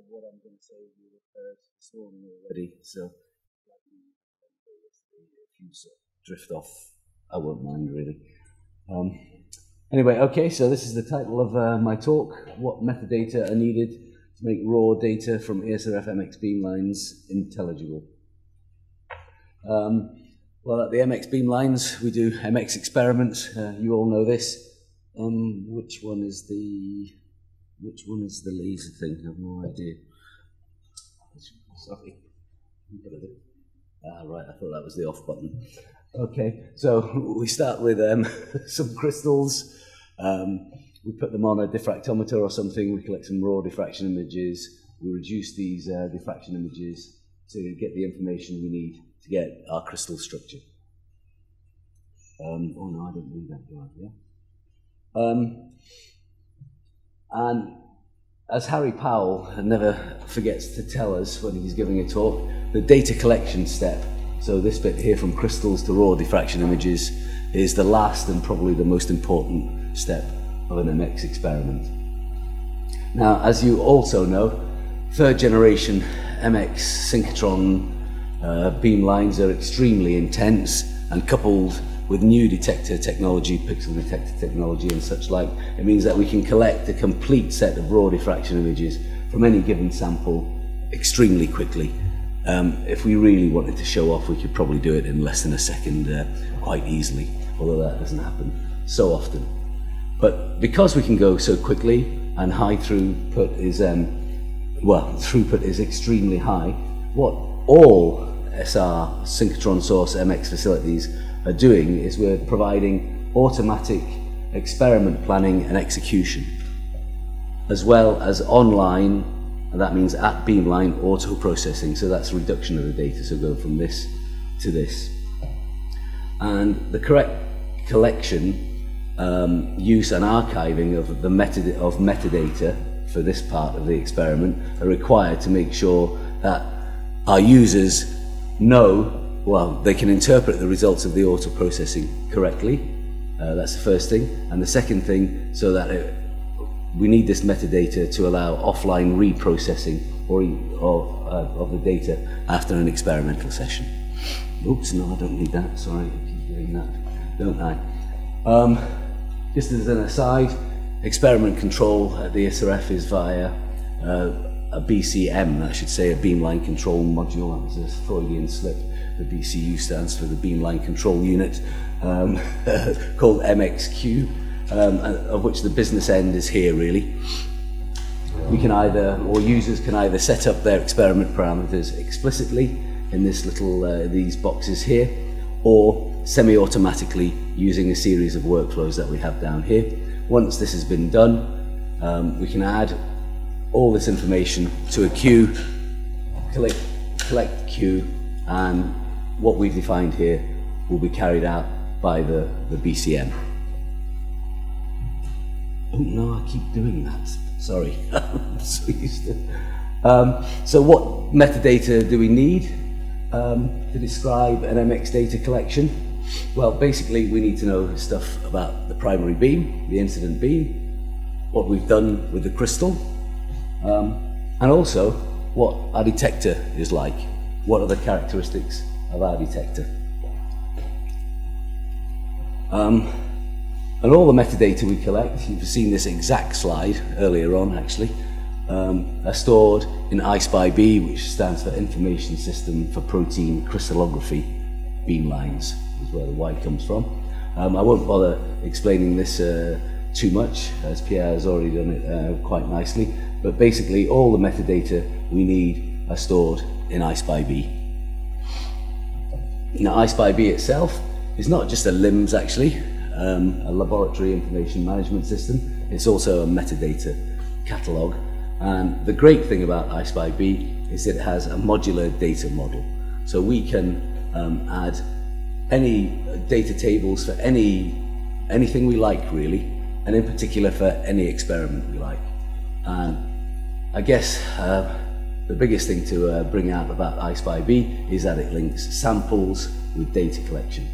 of what I'm going to say you this morning already, so if you sort of drift off, I won't mind really. Um, anyway, okay, so this is the title of uh, my talk, What Metadata Are Needed to Make Raw Data from ESRF MX Beamlines Intelligible. Um, well, at the MX Beamlines, we do MX experiments. Uh, you all know this. Um, which one is the which one is the laser thing? I have no idea. Sorry. Ah, right, I thought that was the off button. Okay, so we start with um, some crystals. Um, we put them on a diffractometer or something. We collect some raw diffraction images. We reduce these uh, diffraction images to get the information we need to get our crystal structure. Um, oh no, I don't need that, I? Yeah. Um, and as Harry Powell never forgets to tell us when he's giving a talk, the data collection step, so this bit here from crystals to raw diffraction images, is the last and probably the most important step of an MX experiment. Now, as you also know, third generation MX synchrotron uh, beam lines are extremely intense and coupled with new detector technology, pixel detector technology and such like, it means that we can collect a complete set of raw diffraction images from any given sample extremely quickly. Um, if we really wanted to show off, we could probably do it in less than a second uh, quite easily, although that doesn't happen so often. But because we can go so quickly and high throughput is, um, well, throughput is extremely high, what all SR synchrotron source MX facilities are doing is we're providing automatic experiment planning and execution, as well as online, and that means at Beamline auto processing. So that's reduction of the data, so go from this to this. And the correct collection, um, use and archiving of the meta of metadata for this part of the experiment are required to make sure that our users know well, they can interpret the results of the auto processing correctly. Uh, that's the first thing. And the second thing, so that it, we need this metadata to allow offline reprocessing or, of, uh, of the data after an experimental session. Oops, no, I don't need that. Sorry, I keep doing that, don't I? Um, just as an aside, experiment control at the SRF is via uh, a BCM, I should say, a beamline control module. That was a Freudian slip. The BCU stands for the Beamline Control Unit, um, called MXCuBE, um, of which the business end is here really. We can either, or users can either set up their experiment parameters explicitly in this little, uh, these boxes here, or semi-automatically using a series of workflows that we have down here. Once this has been done, um, we can add all this information to a queue, collect, collect queue, and what we've defined here will be carried out by the, the BCM. Oh no, I keep doing that. Sorry. so used to. Um, so what metadata do we need um, to describe an MX data collection? Well, basically we need to know stuff about the primary beam, the incident beam, what we've done with the crystal, um, and also what our detector is like. What are the characteristics of our detector. Um, and all the metadata we collect, you've seen this exact slide earlier on actually, um, are stored in ISPyB, which stands for Information System for Protein Crystallography Beamlines, is where the Y comes from. Um, I won't bother explaining this uh, too much, as Pierre has already done it uh, quite nicely, but basically all the metadata we need are stored in ISPyB. Now, ISPyB itself is not just a LIMS actually, um, a laboratory information management system, it's also a metadata catalog. And the great thing about ISPyB is it has a modular data model. So we can um, add any data tables for any anything we like really, and in particular for any experiment we like. And I guess uh, the biggest thing to uh, bring out about ISPyB is that it links samples with data collection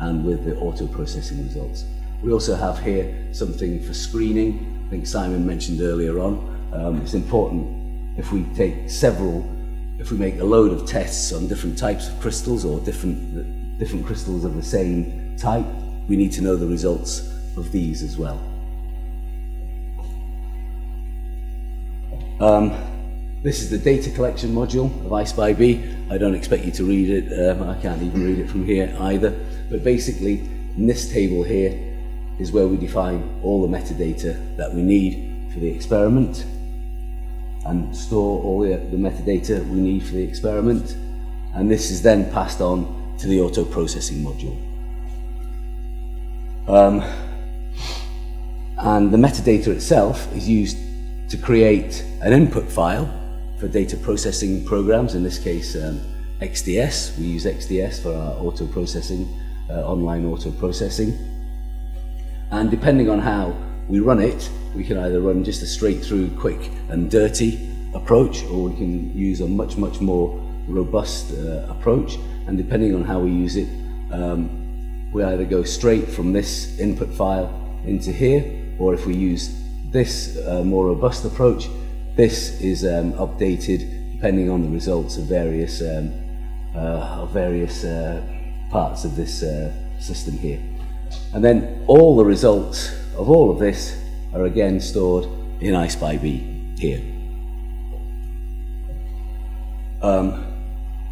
and with the auto processing results. We also have here something for screening. I think Simon mentioned earlier on. Um, it's important if we take several, if we make a load of tests on different types of crystals or different, different crystals of the same type, we need to know the results of these as well. Um, this is the data collection module of ISPyB. I don't expect you to read it. Um, I can't even read it from here either. But basically, in this table here is where we define all the metadata that we need for the experiment and store all the, the metadata we need for the experiment. And this is then passed on to the auto processing module. Um, and the metadata itself is used to create an input file for data processing programs, in this case um, XDS. We use XDS for our auto processing, uh, online auto processing. And depending on how we run it, we can either run just a straight through, quick and dirty approach, or we can use a much, much more robust uh, approach. And depending on how we use it, um, we either go straight from this input file into here, or if we use this uh, more robust approach, this is um, updated depending on the results of various um, uh, of various uh, parts of this uh, system here. And then all the results of all of this are again stored in ISPyB here. Um,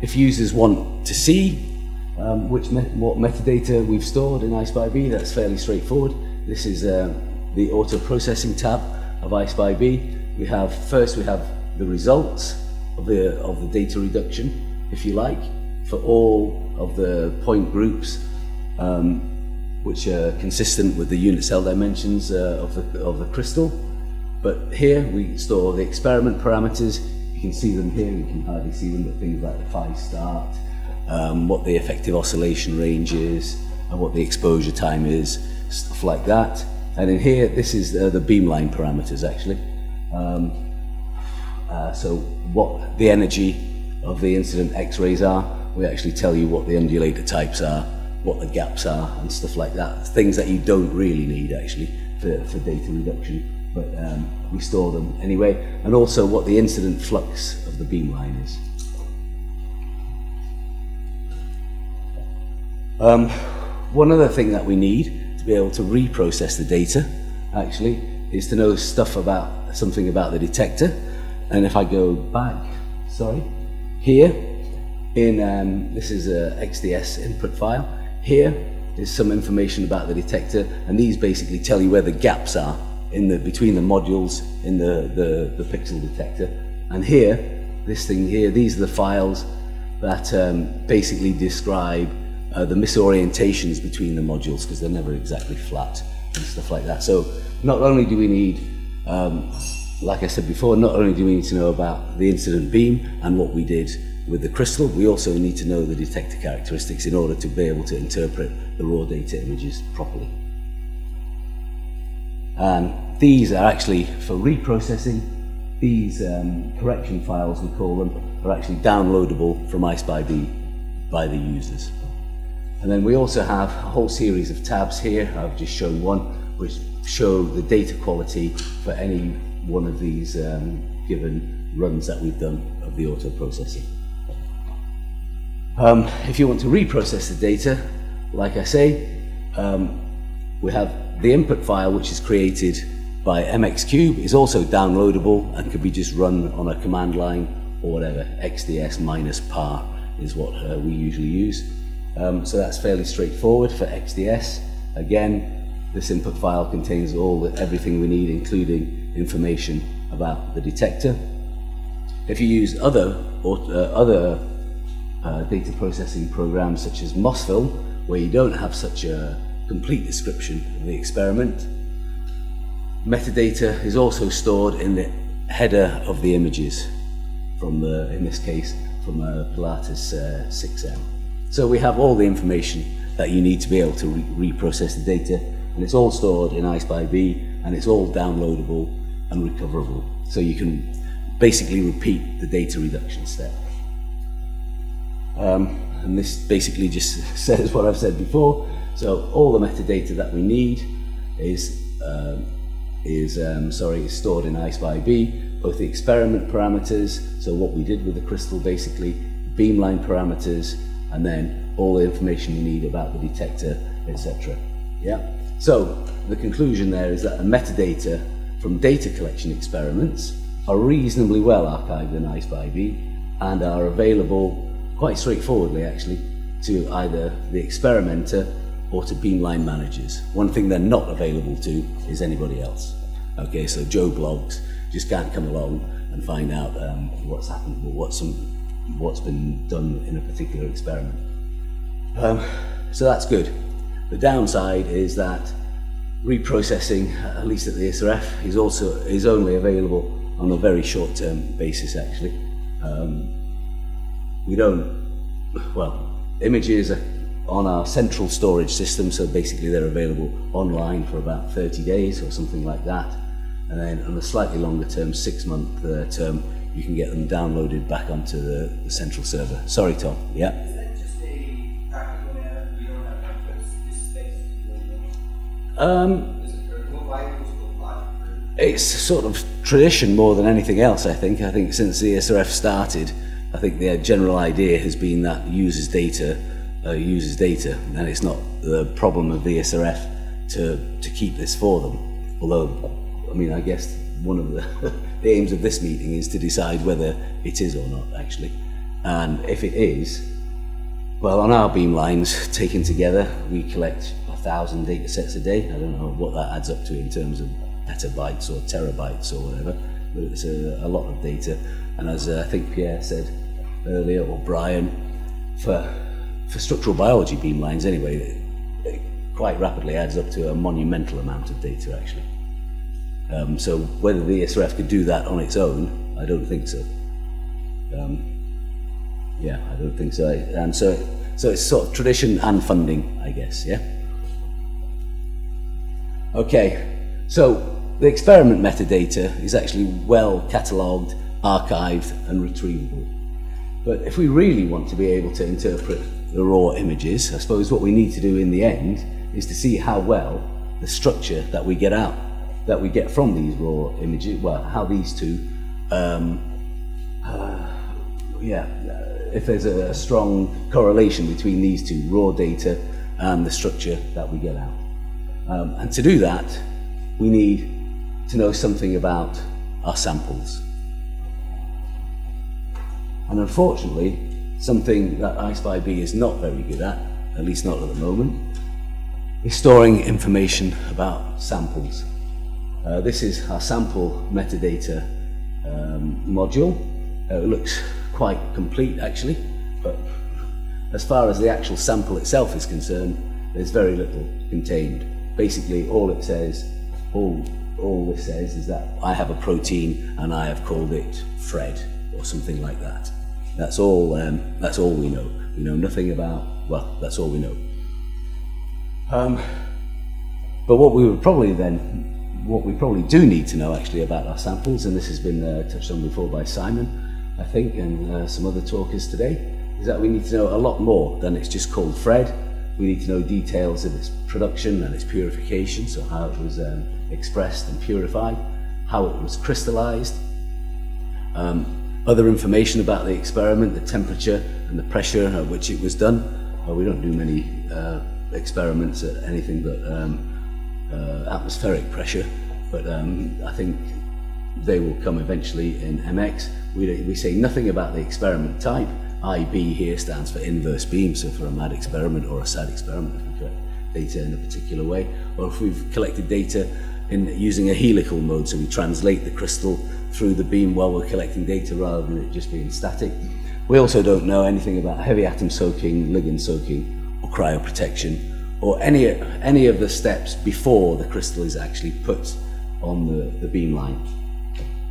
if users want to see um, which me what metadata we've stored in ISPyB, that's fairly straightforward. This is uh, the auto processing tab of ISPyB. We have first we have the results of the of the data reduction, if you like, for all of the point groups, um, which are consistent with the unit cell dimensions uh, of the of the crystal. But here we store the experiment parameters. You can see them here. You can hardly see them, but things like the phi start, um, what the effective oscillation range is, and what the exposure time is, stuff like that. And in here, this is the beamline parameters actually. Um, uh, so what the energy of the incident X-rays are, we actually tell you what the undulator types are, what the gaps are, and stuff like that. Things that you don't really need actually for, for data reduction, but um, we store them anyway. And also what the incident flux of the beamline is. Um, one other thing that we need to be able to reprocess the data, actually, is to know stuff about something about the detector. And if I go back, sorry, here, in um, this is a XDS input file. Here is some information about the detector, and these basically tell you where the gaps are in the between the modules in the, the, the pixel detector. And here, this thing here, these are the files that um, basically describe uh, the misorientations between the modules because they're never exactly flat and stuff like that. So not only do we need, um, like I said before, not only do we need to know about the incident beam and what we did with the crystal, we also need to know the detector characteristics in order to be able to interpret the raw data images properly. And these are actually for reprocessing. These um, correction files, we call them, are actually downloadable from ISPyB by the users. And then we also have a whole series of tabs here. I've just shown one, which show the data quality for any one of these um, given runs that we've done of the auto processing. Um, if you want to reprocess the data, like I say, um, we have the input file, which is created by MXCube, is also downloadable and can be just run on a command line or whatever. XDS minus par is what uh, we usually use. Um, so that's fairly straightforward for XDS. Again, this input file contains all the, everything we need, including information about the detector. If you use other, uh, other uh, data processing programs such as MOSFLM, where you don't have such a complete description of the experiment, metadata is also stored in the header of the images from the, in this case, from a Pilatus uh, 6M. So we have all the information that you need to be able to re reprocess the data, and it's all stored in ISPyB, and it's all downloadable and recoverable. So you can basically repeat the data reduction step. Um, and this basically just says what I've said before. So all the metadata that we need is um, is um, sorry is stored in ISPyB, both the experiment parameters, so what we did with the crystal basically, beamline parameters, and then all the information you need about the detector, etc. Yeah. So the conclusion there is that the metadata from data collection experiments are reasonably well archived in ISPyB and are available quite straightforwardly actually to either the experimenter or to beamline managers. One thing they're not available to is anybody else. Okay, so Joe Bloggs just can't come along and find out um, what's happened or what's, some, what's been done in a particular experiment. Um, so that's good. The downside is that reprocessing, at least at the SRF, is also is only available on a very short-term basis. Actually, um, we don't. Well, images are on our central storage system, so basically they're available online for about 30 days or something like that. And then on a slightly longer term, six month uh, term, you can get them downloaded back onto the, the central server. Sorry, Tom. Yeah. Um, it's sort of tradition more than anything else, I think. I think since the ESRF started, I think the general idea has been that users data uh, uses data, and it's not the problem of the ESRF to, to keep this for them. Although, I mean, I guess one of the, the aims of this meeting is to decide whether it is or not, actually. And if it is, well, on our beamlines taken together, we collect thousand data sets a day. I don't know what that adds up to in terms of petabytes or terabytes or whatever, but it's a, a lot of data. And as uh, I think Pierre said earlier, or Brian, for for structural biology beamlines anyway, it, it quite rapidly adds up to a monumental amount of data actually. Um, so whether the SRF could do that on its own, I don't think so. Um, yeah, I don't think so. And so, so it's sort of tradition and funding, I guess. Yeah. Okay, so the experiment metadata is actually well catalogued, archived, and retrievable. But if we really want to be able to interpret the raw images, I suppose what we need to do in the end is to see how well the structure that we get out, that we get from these raw images, well, how these two, um, uh, yeah, if there's a strong correlation between these two, raw data and the structure that we get out. Um, and to do that, we need to know something about our samples. And unfortunately, something that ISPyB is not very good at, at least not at the moment, is storing information about samples. Uh, this is our sample metadata um, module. Uh, it looks quite complete actually, but as far as the actual sample itself is concerned, there's very little contained. Basically, all it says, all, all this says is that I have a protein and I have called it Fred or something like that. That's all. Um, that's all we know. We know nothing about. Well, that's all we know. Um, but what we would probably then, what we probably do need to know actually about our samples, and this has been uh, touched on before by Simon, I think, and uh, some other talkers today, is that we need to know a lot more than it's just called Fred. We need to know details of its production and its purification, so how it was um, expressed and purified, how it was crystallized, um, other information about the experiment, the temperature and the pressure at which it was done. Well, we don't do many uh, experiments at anything but um, uh, atmospheric pressure, but um, I think they will come eventually in MX. We, we say nothing about the experiment type. IB here stands for inverse beam, so for a mad experiment or a sad experiment, if we collect data in a particular way, or if we've collected data in using a helical mode, so we translate the crystal through the beam while we're collecting data rather than it just being static. We also don't know anything about heavy atom soaking, ligand soaking, or cryoprotection, or any, any of the steps before the crystal is actually put on the, the beam line.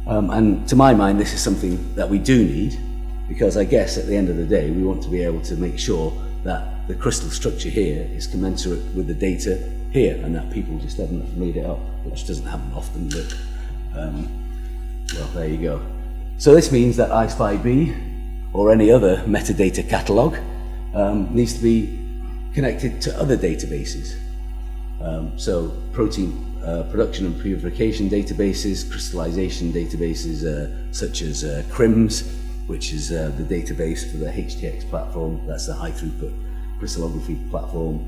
Um, and to my mind, this is something that we do need, because I guess at the end of the day, we want to be able to make sure that the crystal structure here is commensurate with the data here, and that people just haven't made it up, which doesn't happen often, but um, well, there you go. So this means that ISPyB or any other metadata catalog um, needs to be connected to other databases. Um, so protein uh, production and purification databases, crystallization databases uh, such as uh, CRIMS, which is uh, the database for the HTX platform. That's the high throughput crystallography platform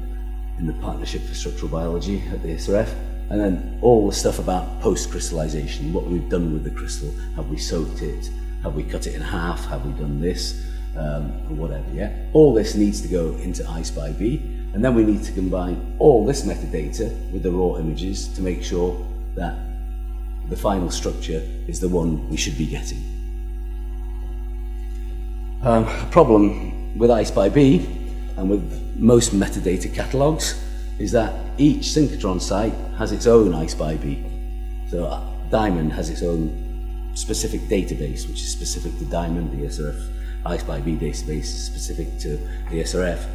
in the Partnership for Structural Biology at the SRF. And then all the stuff about post-crystallization, what we've done with the crystal. Have we soaked it? Have we cut it in half? Have we done this? Um, or whatever, yeah? All this needs to go into ISPyB, and then we need to combine all this metadata with the raw images to make sure that the final structure is the one we should be getting. Um, a problem with ISPyB and with most metadata catalogs is that each synchrotron site has its own ISPyB. So uh, Diamond has its own specific database, which is specific to Diamond, the SRF ISPyB database is specific to the SRF,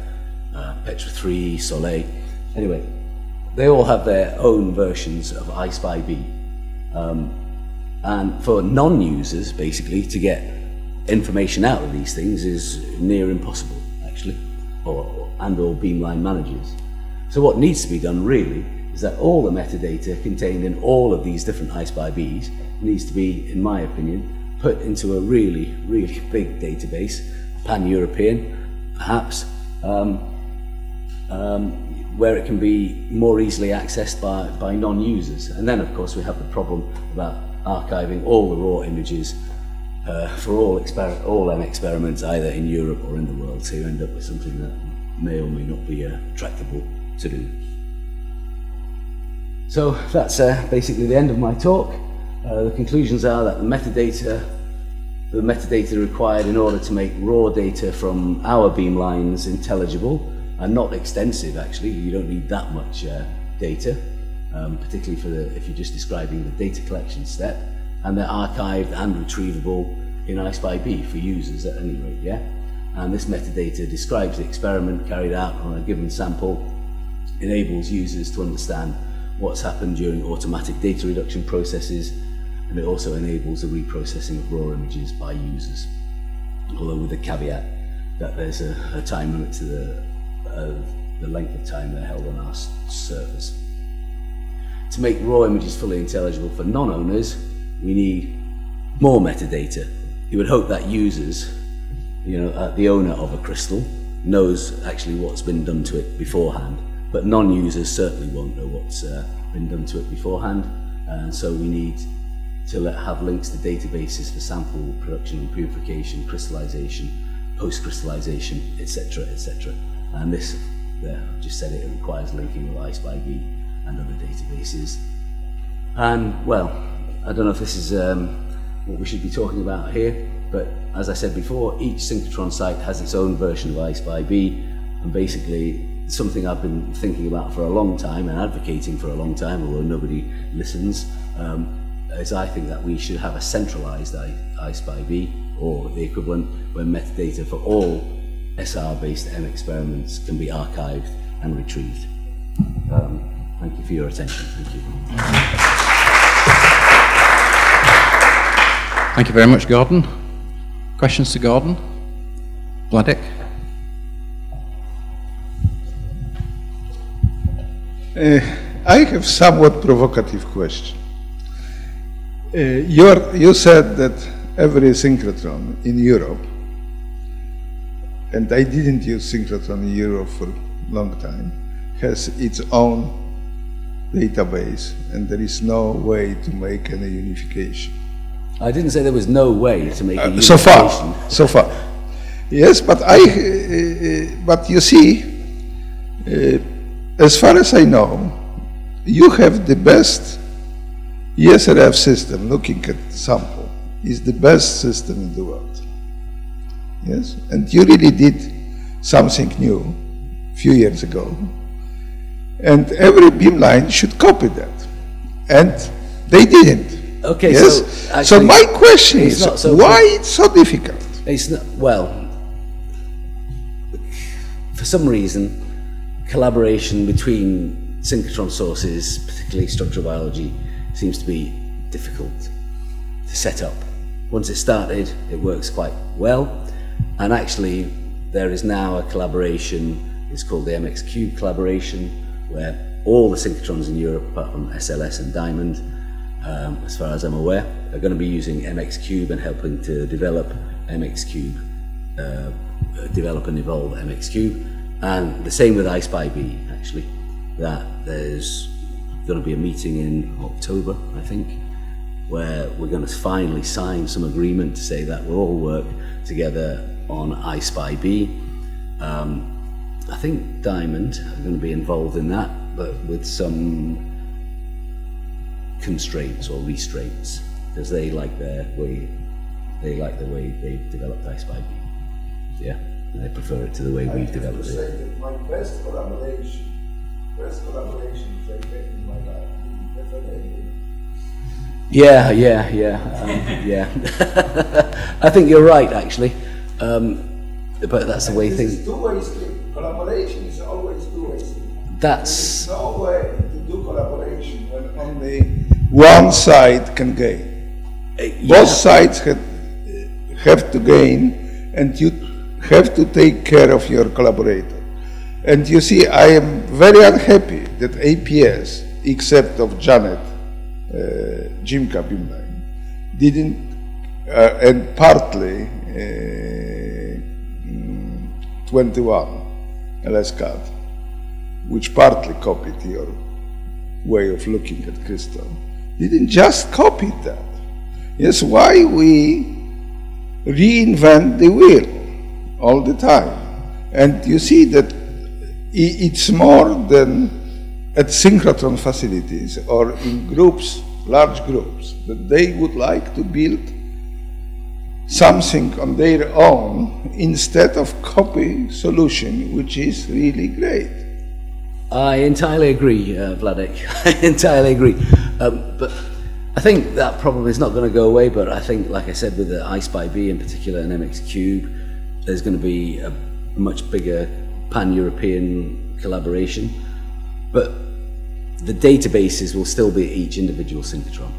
uh, Petra 3, Soleil. Anyway, they all have their own versions of ISPyB. Um, and for non-users, basically, to get information out of these things is near impossible, actually, or, and or beamline managers. So what needs to be done really is that all the metadata contained in all of these different ISPyBs needs to be, in my opinion, put into a really, really big database, pan-European, perhaps, um, um, where it can be more easily accessed by, by non-users. And then, of course, we have the problem about archiving all the raw images uh, for all, exper all M experiments, either in Europe or in the world. You end up with something that may or may not be uh, tractable to do. So that's uh, basically the end of my talk. Uh, the conclusions are that the metadata, the metadata required in order to make raw data from our beamlines intelligible are not extensive actually. You don't need that much uh, data, um, particularly for the, if you're just describing the data collection step. And they're archived and retrievable in ISPyB for users at any rate, yeah? And this metadata describes the experiment carried out on a given sample enables users to understand what's happened during automatic data reduction processes and it also enables the reprocessing of raw images by users. Although with the caveat that there's a, a time limit to the, uh, the length of time they're held on our servers. To make raw images fully intelligible for non-owners, we need more metadata. You would hope that users, you know, uh, the owner of a crystal, knows actually what's been done to it beforehand but non-users certainly won't know what's uh, been done to it beforehand. And so we need to let, have links to databases for sample production and purification, crystallization, post-crystallization, etc., etc. And this, there, I've just said it, it requires linking with ISPyB and other databases. And, well, I don't know if this is um, what we should be talking about here, but as I said before, each synchrotron site has its own version of ISPyB, and basically something I've been thinking about for a long time and advocating for a long time, although nobody listens, um, is I think that we should have a centralized ISPyB or the equivalent where metadata for all SR-based M experiments can be archived and retrieved. Um, thank you for your attention. Thank you. Thank you very much, Gordon. Questions to Gordon? Vladek? Uh, I have somewhat provocative question. Uh, you said that every synchrotron in Europe, and I didn't use synchrotron in Europe for a long time, has its own database, and there is no way to make any unification. I didn't say there was no way to make uh, so far. So far, yes, but I, uh, uh but you see, uh, as far as I know, you have the best ESRF system, looking at sample, is the best system in the world. Yes? And you really did something new a few years ago. And every beamline should copy that. And they didn't. Okay, yes? so, actually, so my question is, so why it's so difficult? It's not, well, for some reason, collaboration between synchrotron sources, particularly structural biology, seems to be difficult to set up. Once it started, it works quite well, and actually there is now a collaboration, it's called the MXCuBE collaboration, where all the synchrotrons in Europe, apart from SLS and Diamond, um, as far as I'm aware, are going to be using MX Cube and helping to develop MX Cube, uh, develop and evolve MX Cube. And the same with ISPyB, actually, that there's going to be a meeting in October, I think, where we're going to finally sign some agreement to say that we'll all work together on ISPyB. Um, I think Diamond are going to be involved in that, but with some constraints or restraints, because they like their way, they like the way they've developed ISPyB. Yeah, and they prefer it to the way I we've developed say it. that my best collaboration, best collaborations I had in my life. Yeah, yeah, yeah, um, yeah. I think you're right, actually. Um, but that's the way things. is two-way street. Collaboration is always two-way street. That's no way one side can gain. yeah. Both sides have, have to gain, and you have to take care of your collaborator. And you see, I am very unhappy that APS, except of Janet, uh, GM/CA beamline, didn't, uh, and partly uh, mm, 21 LS-CAT, which partly copied your way of looking at crystal, didn't just copy that. Yes, why we reinvent the wheel all the time. And you see that it's more than at synchrotron facilities or in groups, large groups, that they would like to build something on their own instead of copy solution, which is really great. I entirely agree, uh, Vladek. I entirely agree. Um, but I think that problem is not going to go away. But I think, like I said, with the ISPyB in particular and MX Cube, there's going to be a much bigger pan-European collaboration. But the databases will still be each individual synchrotron.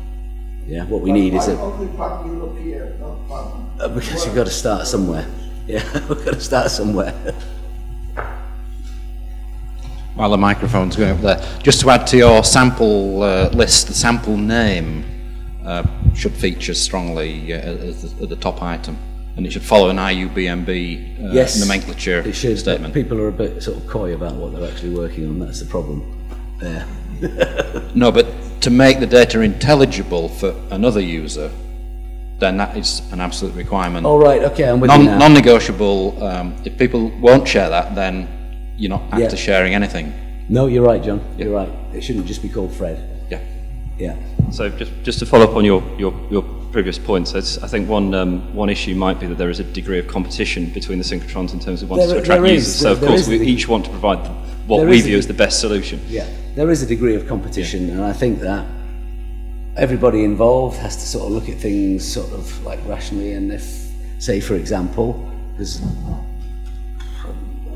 Yeah, what we need is a only pan-European, not pan. uh, because you've got to start somewhere. Yeah, we've got to start somewhere. While the microphone's going up there, just to add to your sample uh, list, the sample name uh, should feature strongly uh, as the, at the top item, and it should follow an IUBMB uh, yes, nomenclature it should, statement. People are a bit sort of coy about what they're actually working on. That's the problem. There. No, but to make the data intelligible for another user, then that is an absolute requirement. All right. Okay, I'm with Non, you now. non-negotiable. Um, if people won't share that, then you're not Yeah. after sharing anything. No, you're right, John. You're right. It shouldn't just be called Fred. Yeah. Yeah. So just, just to follow up on your, your, your previous points, I think one, um, one issue might be that there is a degree of competition between the synchrotrons in terms of wanting There- to attract there is. users. So of course we each want to provide what we view as the best solution. Yeah. There is a degree of competition, and I think that everybody involved has to sort of look at things sort of like rationally. And if, say, for example, because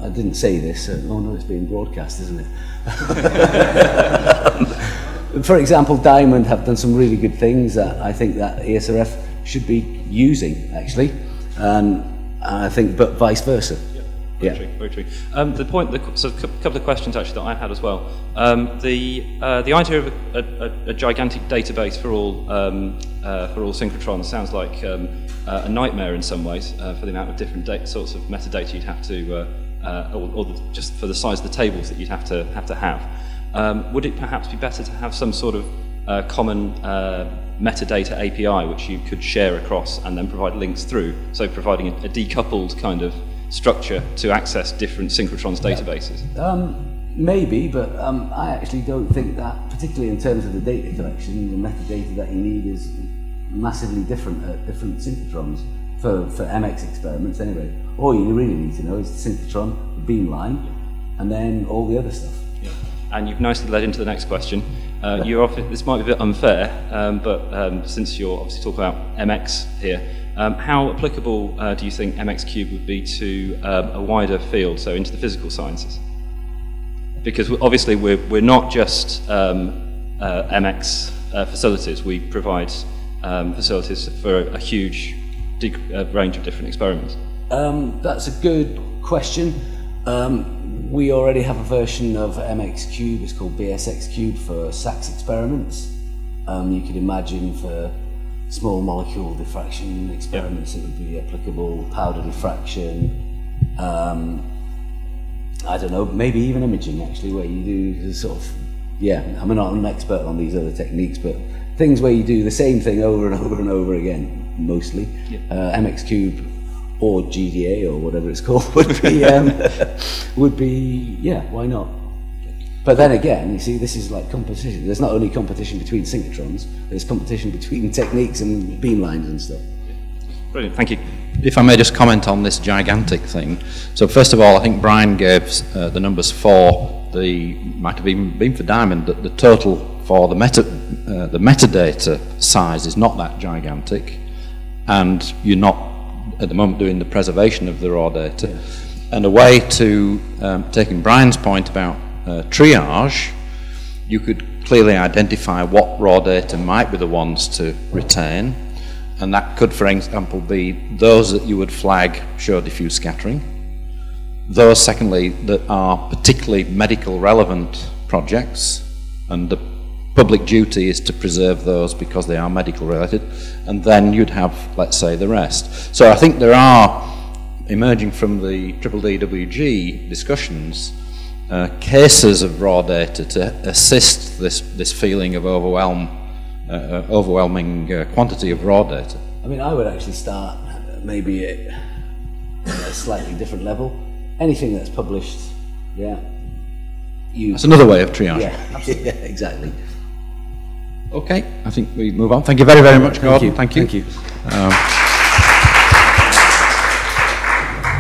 I didn't say this, uh, oh no, it's being broadcast, isn't it? for example, Diamond have done some really good things that I think that ESRF should be using actually, and I think, but vice versa. Yeah, Very true, very true. Um, the point, the, so a couple of questions actually that I had as well. Um, the uh, the idea of a, a, a gigantic database for all um, uh, for all synchrotrons sounds like um, uh, a nightmare in some ways uh, for the amount of different sorts of metadata you'd have to, uh, or, or the, just for the size of the tables that you'd have to have to have. Um, would it perhaps be better to have some sort of uh, common uh, metadata API which you could share across and then provide links through? So providing a, a decoupled kind of structure to access different synchrotrons databases. Um, maybe, but um, I actually don't think that, particularly in terms of the data collection, the metadata that you need is massively different at different synchrotrons for, for MX experiments anyway. All you really need to know is the synchrotron, the beamline, and then all the other stuff. Yeah. And you've nicely led into the next question. Uh, you're off, this might be a bit unfair, um, but um, since you're obviously talking about MX here, um, how applicable uh, do you think MX Cube would be to um, a wider field, so into the physical sciences? Because obviously we're, we're not just um, uh, MX uh, facilities, we provide um, facilities for a, a huge uh, range of different experiments. Um, that's a good question. Um, we already have a version of MX Cube. It's called BSX Cube for SAXS experiments. Um, you could imagine for small molecule diffraction experiments it would be applicable. Powder diffraction. Um, I don't know, maybe even imaging actually, where you do the sort of, yeah, I'm not an expert on these other techniques, but things where you do the same thing over and over and over again, mostly. Uh, MX Cube or GDA or whatever it's called would be, um, would be, yeah, why not? But then again, you see, this is like competition. There's not only competition between synchrotrons, there's competition between techniques and beamlines and stuff. Brilliant, thank you. If I may just comment on this gigantic thing. So first of all, I think Brian gave uh, the numbers for the, might have even been for Diamond, that the total for the, meta, uh, the metadata size is not that gigantic. And you're not, at the moment, doing the preservation of the raw data. And a way to, um, taking Brian's point about uh, triage, you could clearly identify what raw data might be the ones to retain. And that could, for example, be those that you would flag show diffuse scattering, those, secondly, that are particularly medical relevant projects, and the public duty is to preserve those because they are medical related, and then you'd have, let's say, the rest. So I think there are, emerging from the Triple DWG discussions, uh, cases of raw data to assist this, this feeling of overwhelm uh, uh, overwhelming uh, quantity of raw data. I mean, I would actually start maybe at a slightly different level. Anything that's published, yeah. You, That's another way of triage. yeah, yeah, exactly. Okay, I think we move on. Thank you very, very much, Gordon. Thank you. Thank you. Um,